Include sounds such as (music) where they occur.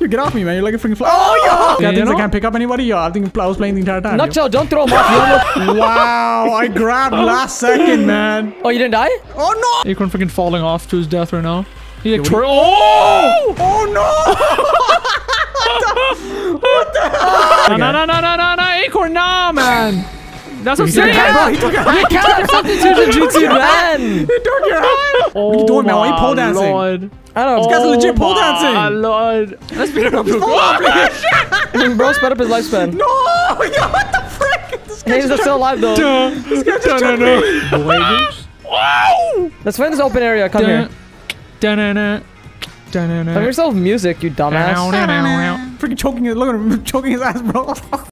You get off me, man. You're like a freaking fly. Oh, yo! Yeah, Got you things I can't pick up anybody. Yo, I think I was playing the entire time. yo. Nutshell, don't throw him off. You don't know- (laughs) Wow, I grabbed (laughs) last second, man. Oh, you didn't die? Oh no! Acorn freaking falling off to his death right now. He like what do twir- oh! Oh (laughs) no! No, no, no, no, no, no, Acorn, no, man. That's what I'm saying. your hand, bro. He took your hand. Can't substitution jutsu, man. He took your hand. (laughs) Oh, What are you doing, man? Why you pole dancing? Lord. I don't guy's legit pole my dancing. Lord. Let's beat him up. Bro, sped up his lifespan. No! (laughs) Yo, what the frick? This Hey, he's still alive though. This guy just took me. Wow. Let's find this open area. Come here. Da-na-na. Da-na-na. Find yourself music, you dumbass. Freaking choking his, look at him (laughs) choking his ass, bro.